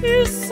You.